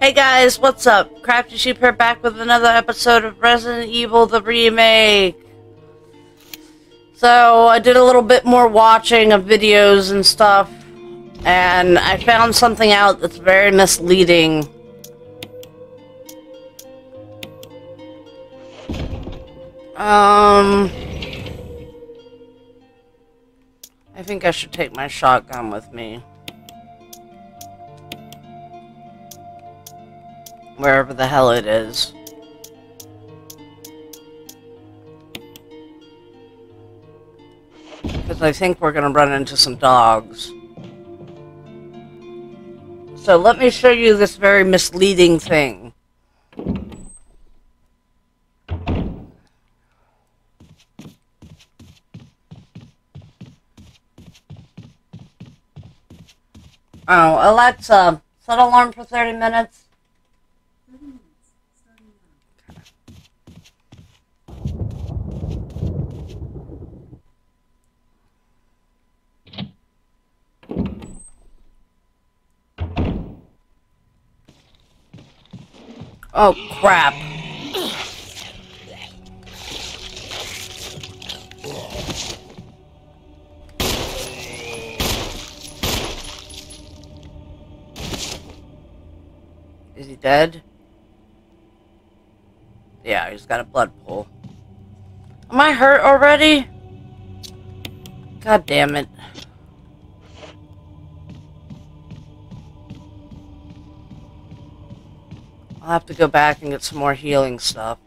Hey guys, what's up? Crafty Sheep here back with another episode of Resident Evil the Remake. So, I did a little bit more watching of videos and stuff, and I found something out that's very misleading. Um... I think I should take my shotgun with me. Wherever the hell it is. Because I think we're going to run into some dogs. So let me show you this very misleading thing. Oh, Alexa, set alarm for 30 minutes. Oh, crap. Is he dead? Yeah, he's got a blood pool. Am I hurt already? God damn it. I'll have to go back and get some more healing stuff.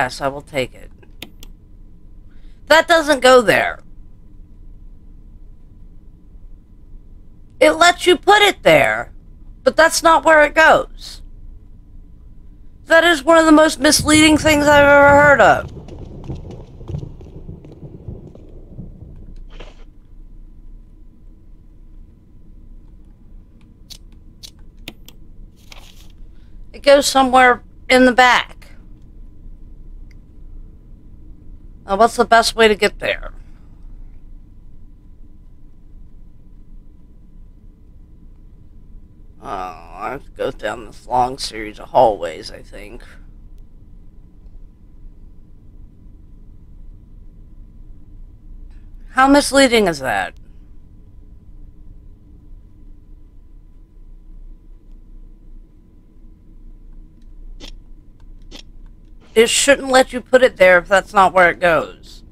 Yes, I will take it. That doesn't go there. It lets you put it there, but that's not where it goes. That is one of the most misleading things I've ever heard of. It goes somewhere in the back. Now, what's the best way to get there? Oh, I have to go down this long series of hallways, I think. How misleading is that? It shouldn't let you put it there if that's not where it goes.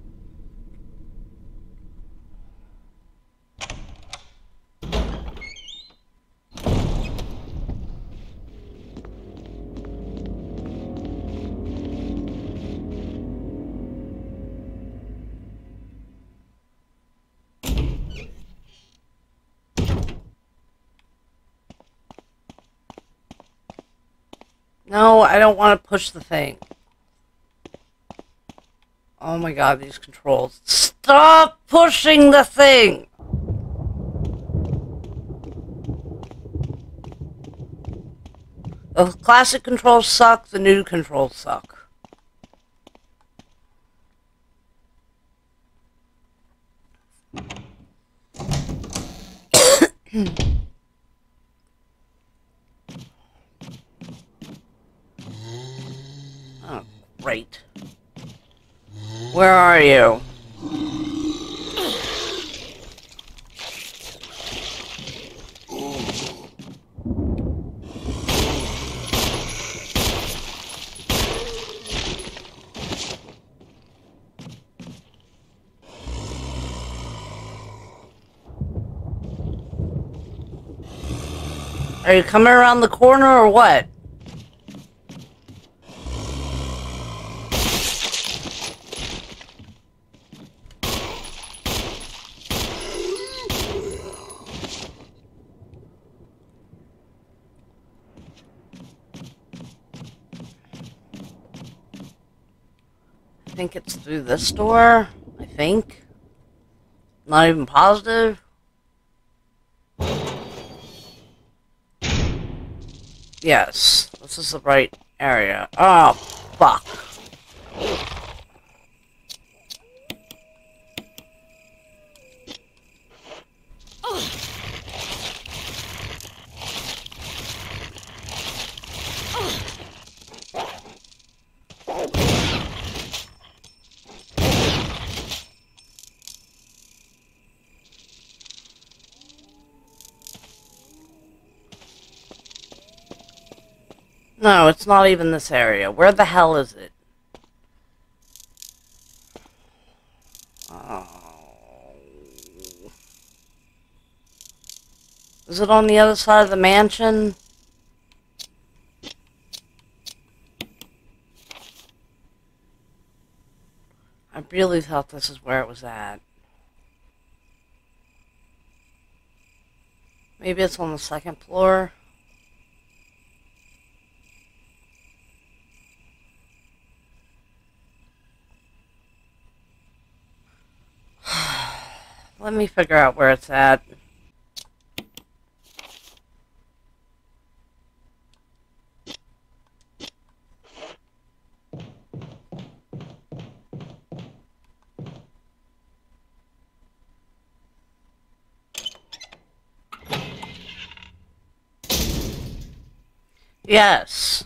No, I don't want to push the thing. Oh my god, these controls. Stop pushing the thing! The classic controls suck, the new controls suck. oh, great. Where are you? Are you coming around the corner or what? think it's through this door. I think. Not even positive. Yes, this is the right area. Oh, fuck. No, it's not even this area. Where the hell is it? Oh. Is it on the other side of the mansion? I really thought this is where it was at. Maybe it's on the second floor? Let me figure out where it's at. Yes.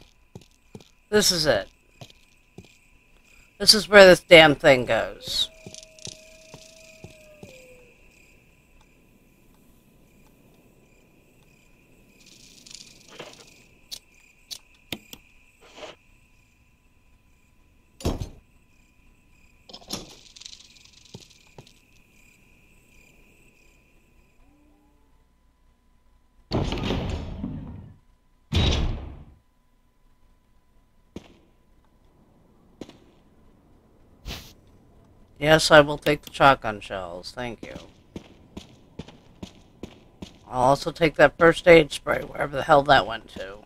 This is it. This is where this damn thing goes. Yes, I will take the shotgun shells. Thank you. I'll also take that first aid spray, wherever the hell that went to.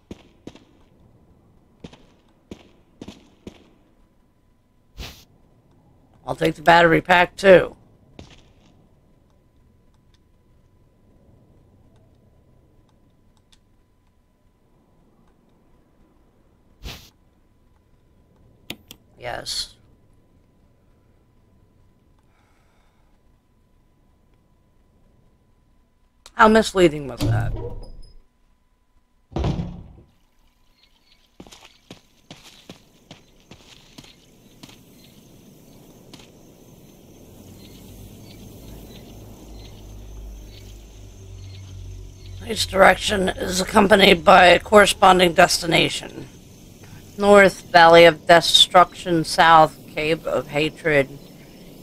I'll take the battery pack, too. Yes. How misleading was that? Each direction is accompanied by a corresponding destination. North, Valley of Destruction, South, Cave of Hatred,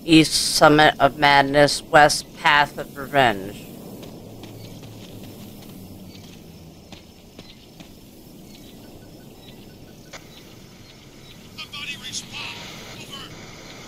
East, Summit of Madness, West, Path of Revenge.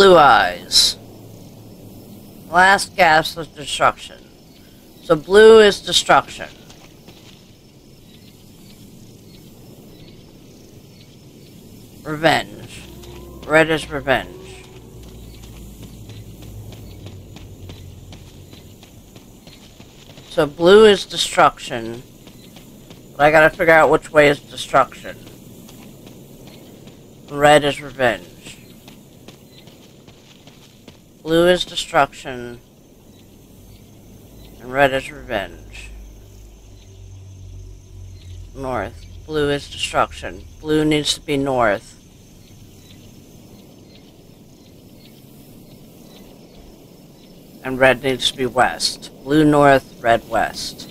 Blue eyes. Last gasp of destruction. So blue is destruction. Revenge. Red is revenge. So blue is destruction. But I gotta figure out which way is destruction. Red is revenge. Blue is destruction. And red is revenge. North. Blue is destruction. Blue needs to be north. and red needs to be west. Blue north, red west.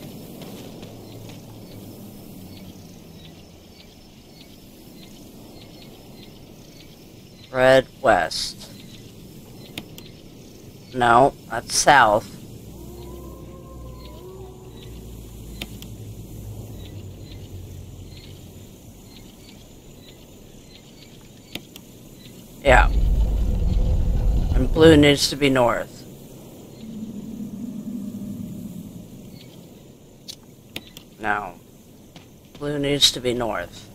Red west. No, that's south. Yeah. And blue needs to be north. No. Blue needs to be north.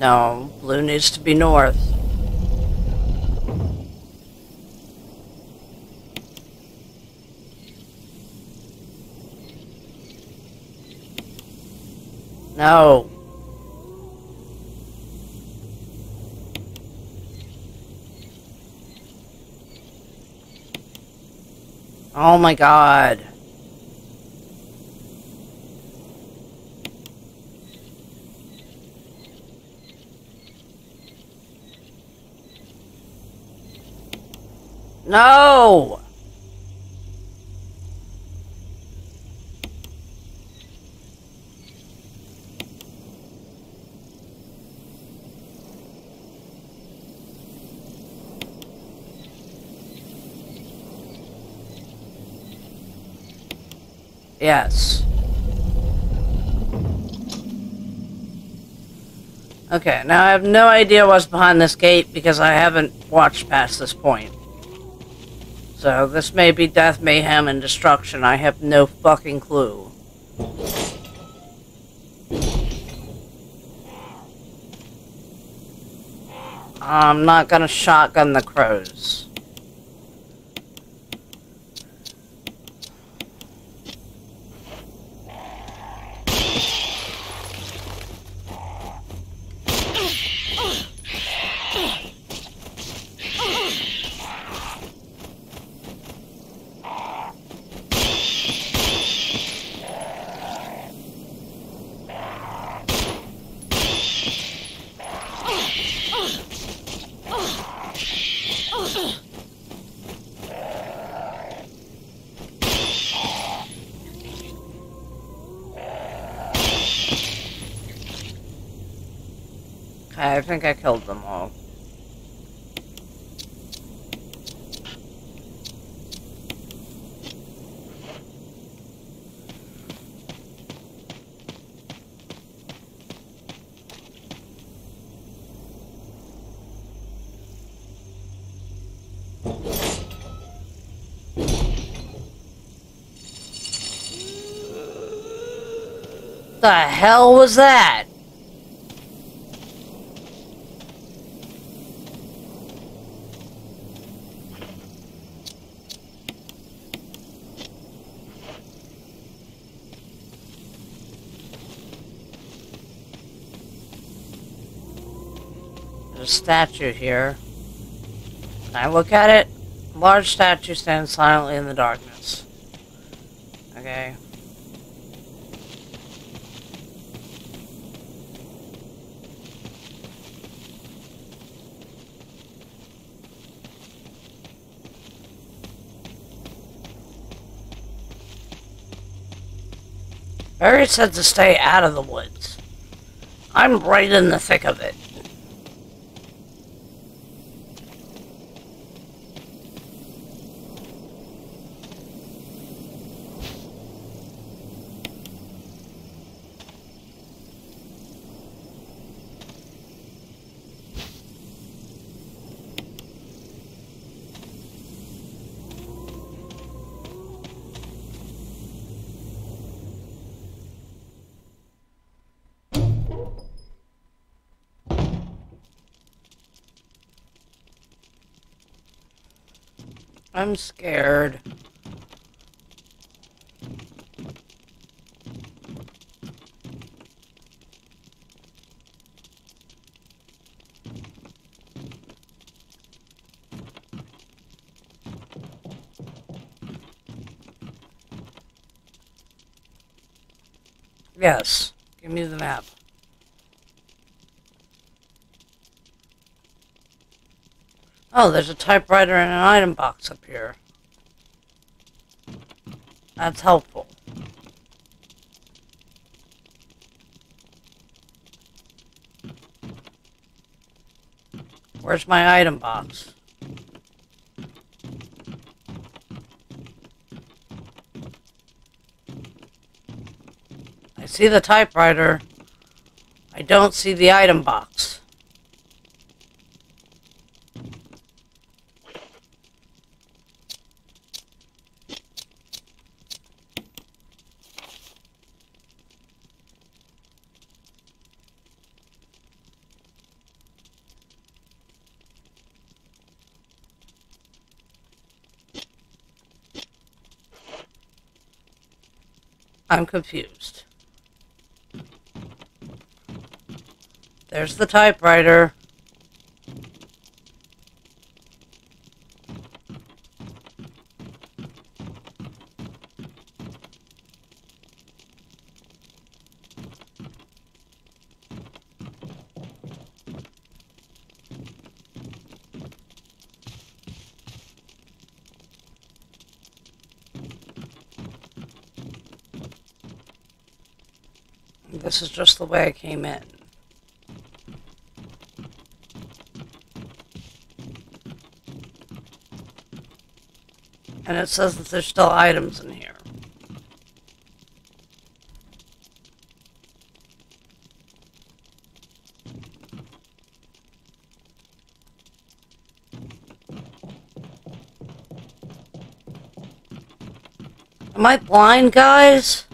No, blue needs to be north. No. Oh my god. No! Yes. Okay, now I have no idea what's behind this gate because I haven't watched past this point. So this may be death, mayhem, and destruction. I have no fucking clue. I'm not gonna shotgun the crows. I think I killed them all. The hell was that? Statue here. I look at it? Large statue stands silently in the darkness. Okay. Barry said to stay out of the woods. I'm right in the thick of it. I'm scared. Yes, give me the map. Oh, there's a typewriter and an item box up here. That's helpful. Where's my item box? I see the typewriter. I don't see the item box. I'm confused. There's the typewriter. This is just the way I came in. And it says that there's still items in here. Am I blind, guys?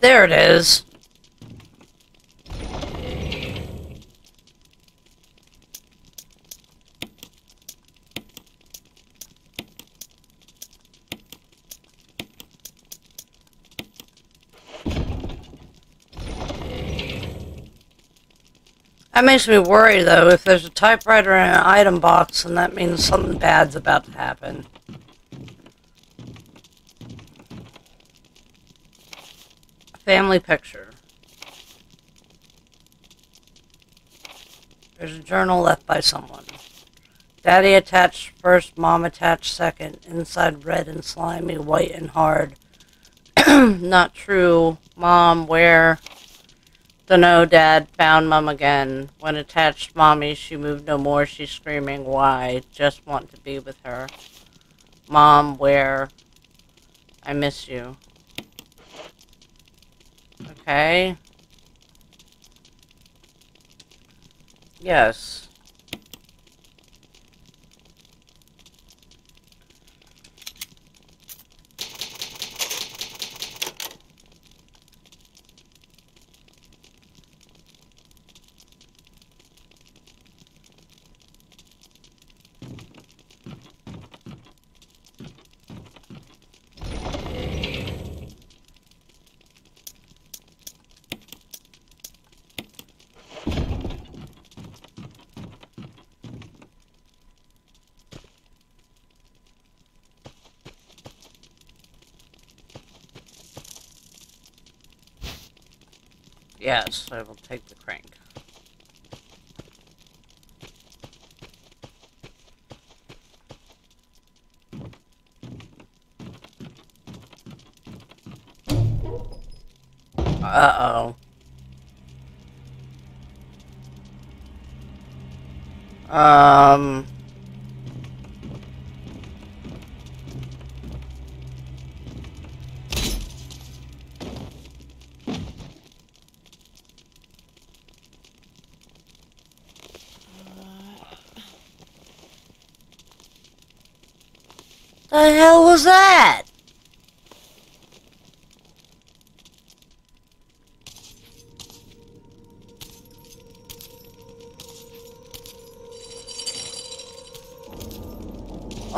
There it is. That makes me worry, though. If there's a typewriter in an item box, then that means something bad's about to happen. Family picture. There's a journal left by someone. Daddy attached first, mom attached second. Inside red and slimy, white and hard. Not true. Mom, where? Dunno, Dad. Found Mom again. When attached mommy, she moved no more. She's screaming, why? Just want to be with her. Mom, where? I miss you. Okay. Yes. Yes, I will take the crank. Uh-oh. Um...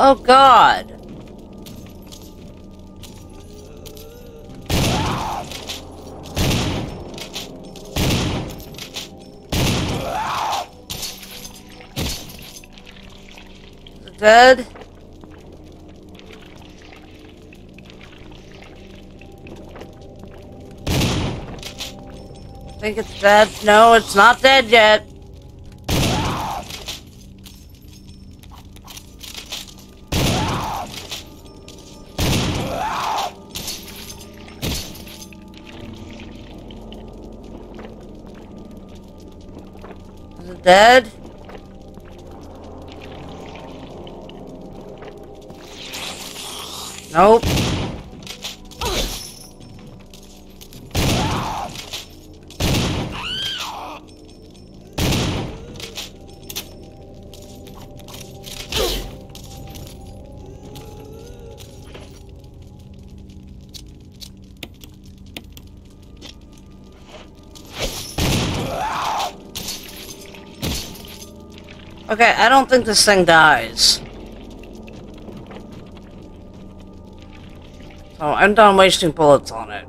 Oh god! Dead? Think it's dead? No, it's not dead yet. Dead? Nope. Okay, I don't think this thing dies. So I'm done wasting bullets on it.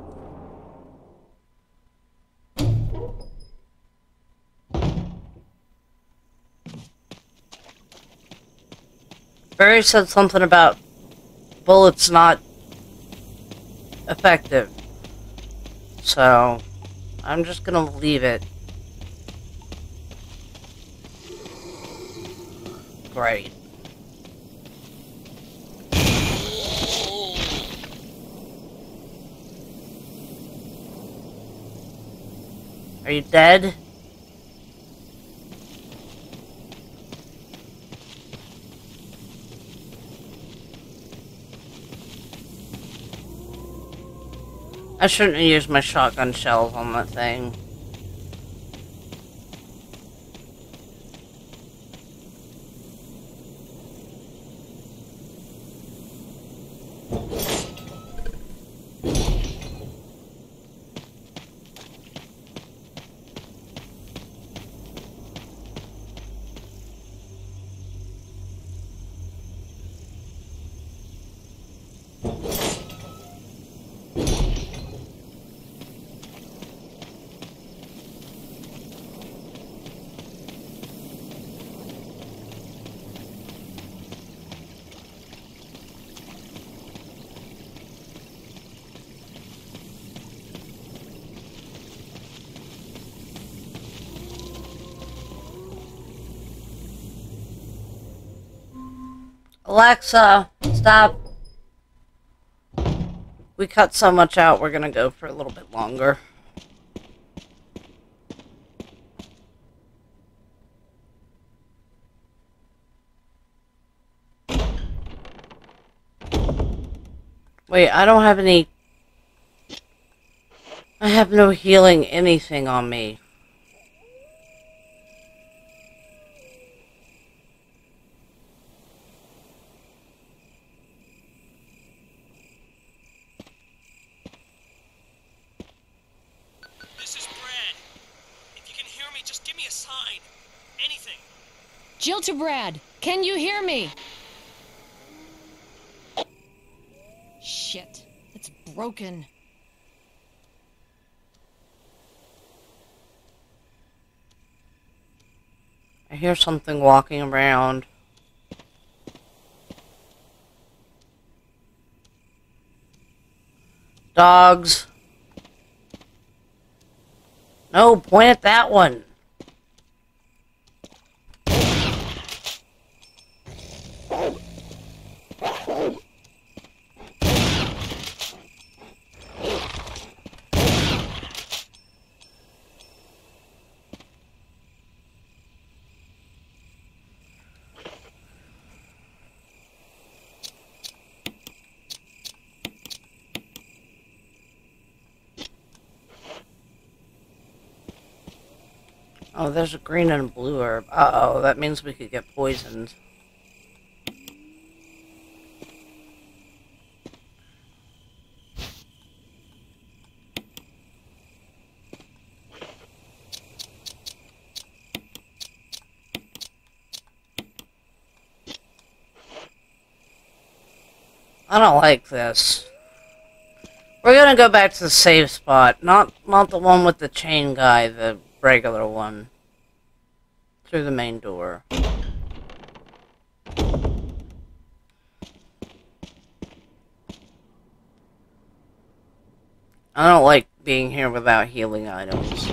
Barry said something about bullets not effective. So, I'm just gonna leave it. Are you dead? I shouldn't have used my shotgun shells on that thing. Alexa, stop. We cut so much out, we're gonna go for a little bit longer. Wait, I don't have any... I have no healing anything on me. This is Brad. If you can hear me, just give me a sign. Anything. Jill to Brad, can you hear me? Shit, it's broken. I hear something walking around. Dogs. No, point at that one. Oh, there's a green and a blue herb. Uh-oh, that means we could get poisoned. I don't like this. We're gonna go back to the safe spot. Not not the one with the chain guy, the regular one. Through the main door. I don't like being here without healing items.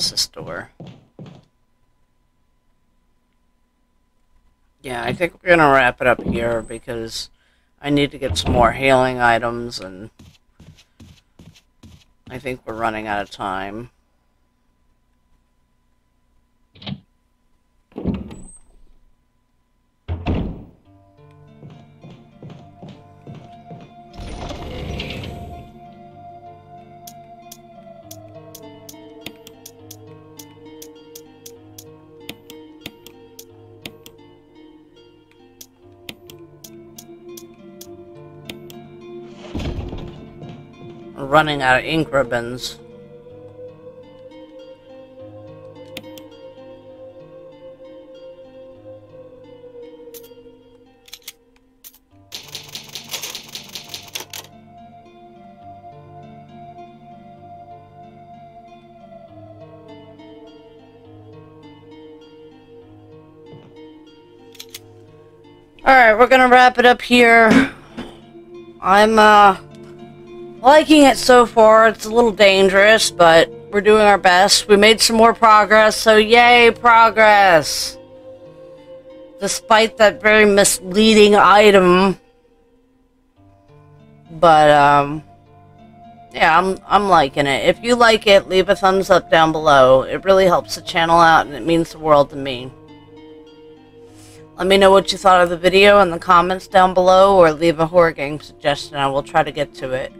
What's this door? Yeah, I think we're gonna wrap it up here because I need to get some more healing items and I think we're running out of time. Running out of ink ribbons. Alright, we're gonna wrap it up here. I'm, uh, liking it so far. It's a little dangerous, but we're doing our best. We made some more progress, so yay, progress! Despite that very misleading item. But, um, yeah, I'm, I'm liking it. If you like it, leave a thumbs up down below. It really helps the channel out, and it means the world to me. Let me know what you thought of the video in the comments down below, or leave a horror game suggestion. I will try to get to it.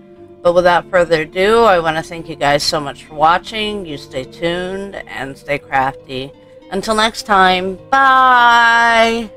But without further ado, I want to thank you guys so much for watching. You stay tuned and stay crafty. Until next time, bye!